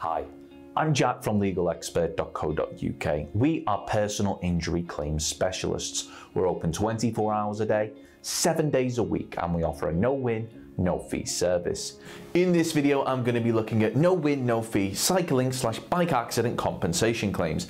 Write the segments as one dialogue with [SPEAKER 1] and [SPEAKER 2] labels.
[SPEAKER 1] Hi, I'm Jack from legalexpert.co.uk. We are personal injury claims specialists. We're open 24 hours a day, seven days a week, and we offer a no win, no fee service. In this video, I'm going to be looking at no win, no fee cycling slash bike accident compensation claims.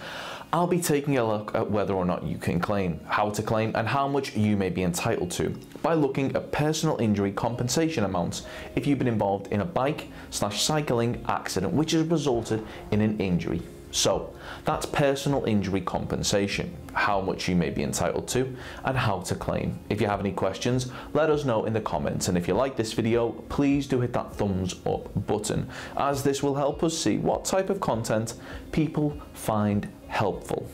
[SPEAKER 1] I'll be taking a look at whether or not you can claim, how to claim, and how much you may be entitled to by looking at personal injury compensation amounts if you've been involved in a bike slash cycling accident which has resulted in an injury so that's personal injury compensation, how much you may be entitled to and how to claim. If you have any questions, let us know in the comments and if you like this video, please do hit that thumbs up button as this will help us see what type of content people find helpful.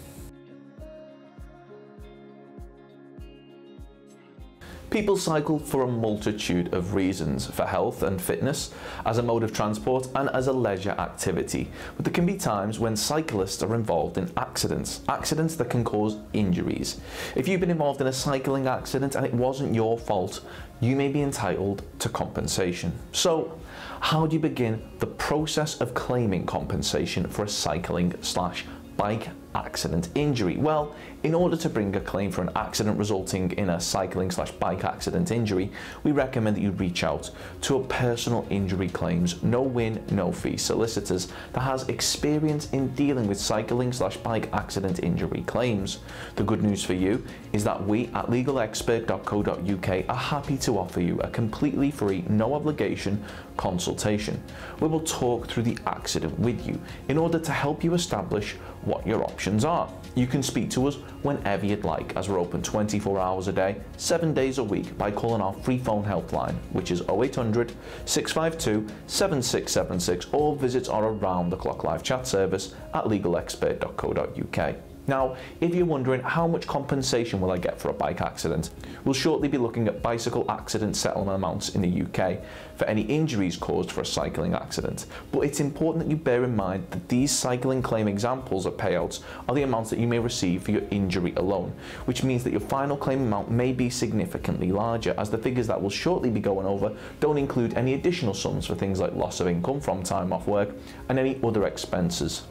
[SPEAKER 1] People cycle for a multitude of reasons, for health and fitness, as a mode of transport and as a leisure activity. But there can be times when cyclists are involved in accidents, accidents that can cause injuries. If you've been involved in a cycling accident and it wasn't your fault, you may be entitled to compensation. So, how do you begin the process of claiming compensation for a cycling slash bike accident injury? Well, in order to bring a claim for an accident resulting in a cycling slash bike accident injury, we recommend that you reach out to a personal injury claims, no win, no fee solicitors that has experience in dealing with cycling slash bike accident injury claims. The good news for you is that we at legalexpert.co.uk are happy to offer you a completely free, no obligation consultation. We will talk through the accident with you in order to help you establish what your options are. You can speak to us whenever you'd like as we're open 24 hours a day, 7 days a week by calling our free phone helpline which is 0800 652 7676 or visit our around the clock live chat service at legalexpert.co.uk. Now, if you're wondering how much compensation will I get for a bike accident, we'll shortly be looking at bicycle accident settlement amounts in the UK for any injuries caused for a cycling accident. But it's important that you bear in mind that these cycling claim examples of payouts are the amounts that you may receive for your injury alone, which means that your final claim amount may be significantly larger as the figures that we'll shortly be going over don't include any additional sums for things like loss of income from time off work and any other expenses.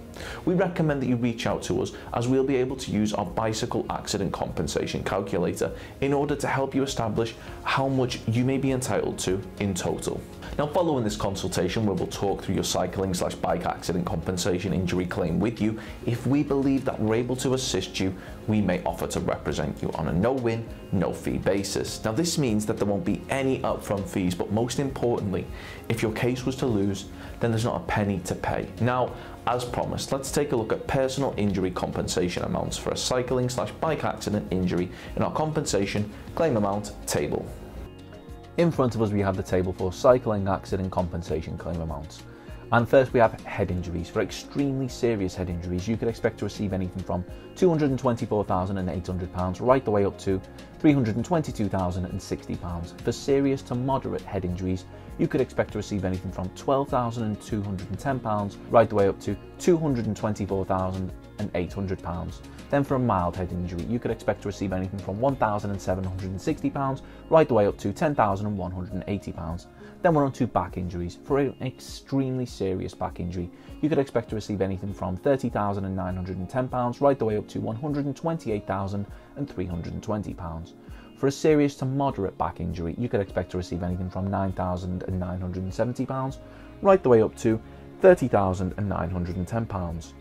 [SPEAKER 1] We recommend that you reach out to us as we'll be able to use our bicycle accident compensation calculator in order to help you establish how much you may be entitled to in total. Now following this consultation where we'll talk through your cycling slash bike accident compensation injury claim with you, if we believe that we're able to assist you, we may offer to represent you on a no win, no fee basis. Now this means that there won't be any upfront fees, but most importantly, if your case was to lose, then there's not a penny to pay. Now, as promised, let's take a look at personal injury compensation amounts for a cycling slash bike accident injury in our compensation claim amount table.
[SPEAKER 2] In front of us we have the table for cycling accident compensation claim amounts. And first we have head injuries. For extremely serious head injuries, you could expect to receive anything from £224,800 right the way up to £322,060. For serious to moderate head injuries, you could expect to receive anything from £12,210 right the way up to £224,800. Then for a mild head injury, you could expect to receive anything from £1,760 right the way up to £10,180. Then we're on to back injuries. For an extremely serious back injury, you could expect to receive anything from £30,910 right the way up to £128,320. For a serious to moderate back injury, you could expect to receive anything from £9,970 right the way up to £30,910.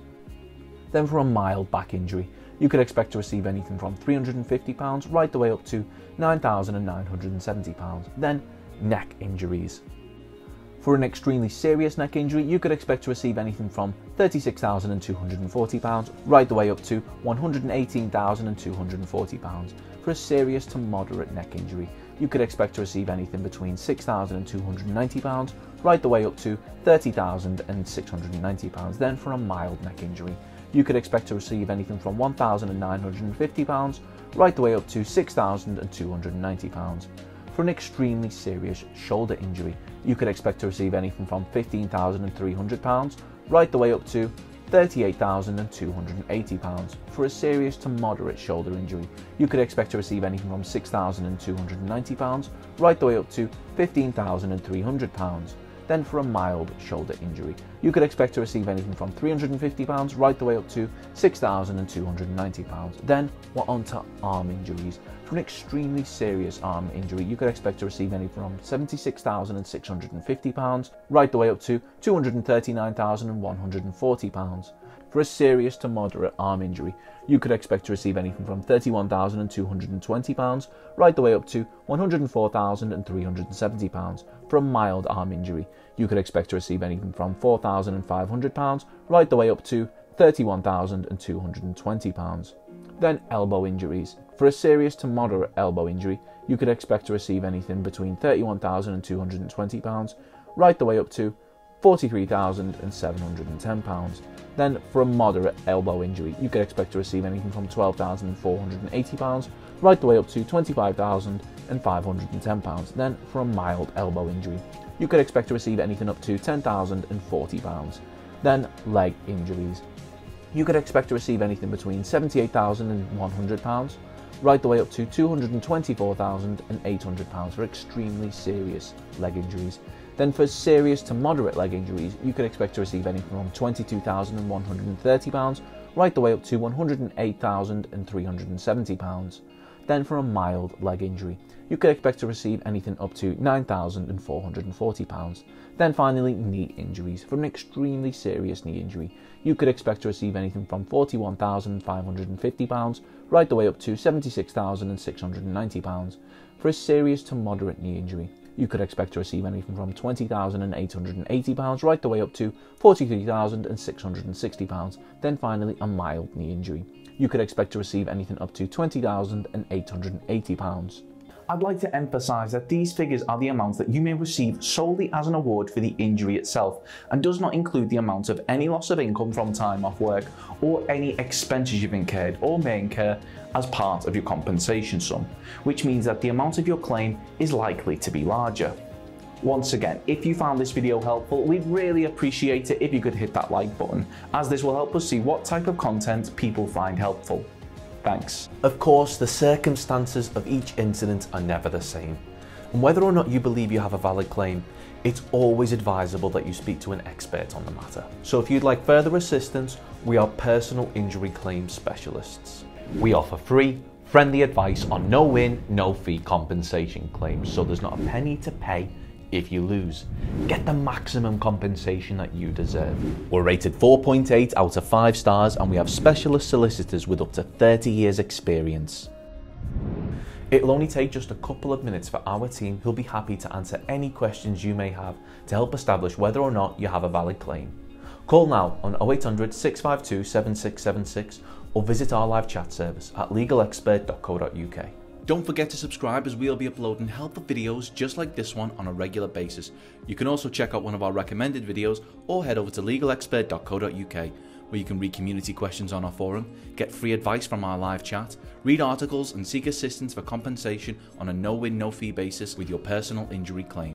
[SPEAKER 2] Then for a mild back injury, you could expect to receive anything from £350 right the way up to £9,970. Then neck injuries. For an extremely serious neck injury, you could expect to receive anything from £36,240 right the way up to £118,240. For a serious to moderate neck injury, you could expect to receive anything between £6,290 right the way up to £30,690. Then for a mild neck injury, you could expect to receive anything from £1,950 right the way up to £6,290. For an extremely serious shoulder injury, you could expect to receive anything from £15,300 right the way up to £38,280. For a serious to moderate shoulder injury, you could expect to receive anything from £6,290 right the way up to £15,300. Then for a mild shoulder injury, you could expect to receive anything from £350 right the way up to £6,290. Then we're on to arm injuries. For an extremely serious arm injury, you could expect to receive anything from £76,650 right the way up to £239,140. For a serious to moderate arm injury, you could expect to receive anything from £31,220 right the way up to £104,370. For a mild arm injury, you could expect to receive anything from £4,500 right the way up to £31,220. Then elbow injuries. For a serious to moderate elbow injury, you could expect to receive anything between £31,220 right the way up to £43,710. Then, for a moderate elbow injury, you could expect to receive anything from £12,480 right the way up to £25,510. Then, for a mild elbow injury, you could expect to receive anything up to £10,040. Then, leg injuries. You could expect to receive anything between £78,100 right the way up to £224,800 for extremely serious leg injuries. Then for serious to moderate leg injuries, you could expect to receive anything from £22,130 right the way up to £108,370. Then for a mild leg injury, you could expect to receive anything up to £9,440. Then finally, knee injuries. For an extremely serious knee injury, you could expect to receive anything from £41,550 right the way up to £76,690. For a serious to moderate knee injury, you could expect to receive anything from £20,880 right the way up to £43,660. Then finally, a mild knee injury. You could expect to receive anything up to £20,880.
[SPEAKER 1] I'd like to emphasise that these figures are the amounts that you may receive solely as an award for the injury itself and does not include the amount of any loss of income from time off work or any expenses you've incurred or may incur as part of your compensation sum, which means that the amount of your claim is likely to be larger. Once again, if you found this video helpful, we'd really appreciate it if you could hit that like button, as this will help us see what type of content people find helpful. Thanks. Of course, the circumstances of each incident are never the same. And whether or not you believe you have a valid claim, it's always advisable that you speak to an expert on the matter. So if you'd like further assistance, we are personal injury claim specialists. We offer free, friendly advice on no win, no fee compensation claims, so there's not a penny to pay if you lose. Get the maximum compensation that you deserve. We're rated 4.8 out of 5 stars and we have specialist solicitors with up to 30 years experience. It'll only take just a couple of minutes for our team who'll be happy to answer any questions you may have to help establish whether or not you have a valid claim. Call now on 0800 652 7676 or visit our live chat service at legalexpert.co.uk. Don't forget to subscribe as we'll be uploading helpful videos just like this one on a regular basis. You can also check out one of our recommended videos or head over to legalexpert.co.uk where you can read community questions on our forum, get free advice from our live chat, read articles and seek assistance for compensation on a no-win no-fee basis with your personal injury claim.